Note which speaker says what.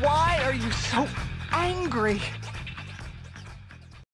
Speaker 1: Why are you so angry?